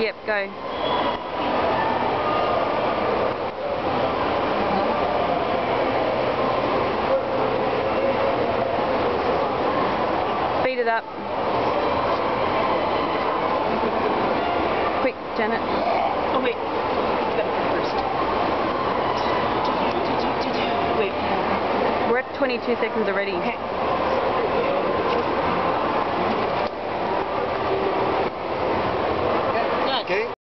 Yep, go. Speed it up. Quick, Janet. Oh wait, you gotta go first. Wait. We're at 22 seconds already. Okay. Okay.